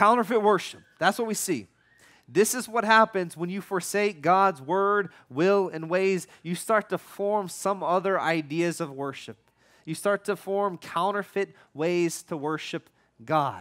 Counterfeit worship. That's what we see. This is what happens when you forsake God's word, will, and ways. You start to form some other ideas of worship. You start to form counterfeit ways to worship God.